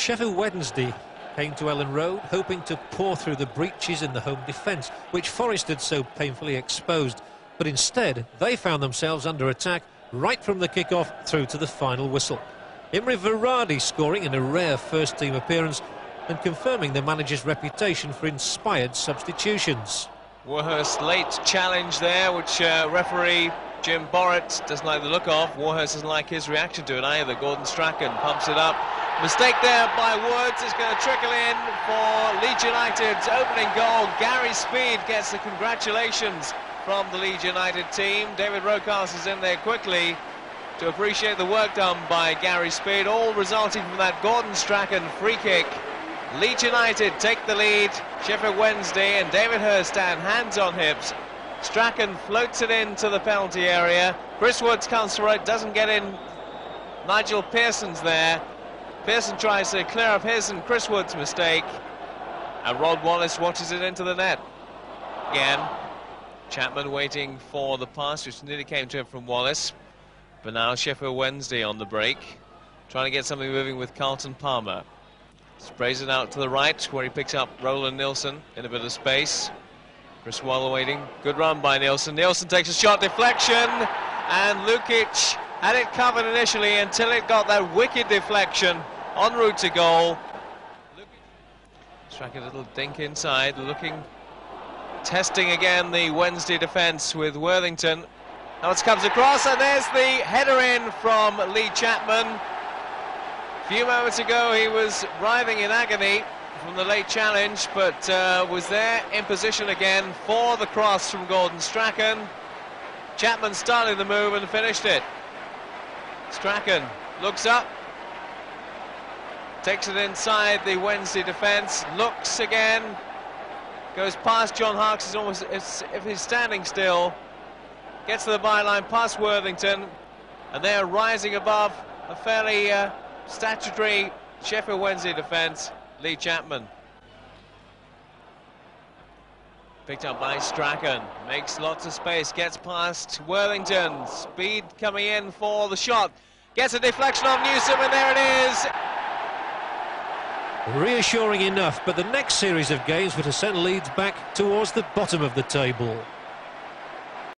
Sheffield Wednesday came to Elland Road hoping to pour through the breaches in the home defence, which Forest had so painfully exposed. But instead, they found themselves under attack right from the kick-off through to the final whistle. Imre Varadi scoring in a rare first-team appearance and confirming the manager's reputation for inspired substitutions. Warhurst late challenge there, which uh, referee Jim Borrett doesn't like the look of. Warhurst doesn't like his reaction to it either. Gordon Strachan pumps it up. Mistake there by Woods is going to trickle in for Leeds United's opening goal. Gary Speed gets the congratulations from the Leeds United team. David Rocas is in there quickly to appreciate the work done by Gary Speed, all resulting from that Gordon Strachan free kick. Leeds United take the lead. Sheffield Wednesday and David Hirst hands on hips. Strachan floats it into the penalty area. Chris Woods comes for it, doesn't get in. Nigel Pearson's there. Pearson tries to clear up his and Chris Woods' mistake. And Rod Wallace watches it into the net. Again, Chapman waiting for the pass, which nearly came to him from Wallace. But now Sheffield Wednesday on the break. Trying to get something moving with Carlton Palmer. Sprays it out to the right, where he picks up Roland Nilsson in a bit of space. Chris Waddle waiting. Good run by Nilsson. Nilsson takes a shot, deflection, and Lukic had it covered initially until it got that wicked deflection en route to goal. Struck a little dink inside, looking, testing again the Wednesday defence with Worthington. Now it comes across, and there's the header in from Lee Chapman. A few moments ago, he was writhing in agony from the late challenge, but uh, was there in position again for the cross from Gordon Strachan. Chapman started the move and finished it. Strachan looks up, takes it inside the Wednesday defence, looks again, goes past John Harkes, is almost if he's standing still, gets to the byline past Worthington, and they're rising above a fairly uh, statutory Sheffield Wednesday defence. Lee Chapman. Picked up by Strachan, makes lots of space, gets past Worthington, speed coming in for the shot, gets a deflection on Newsome, and there it is. Reassuring enough, but the next series of games were to send Leeds back towards the bottom of the table.